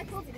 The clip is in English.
Angel!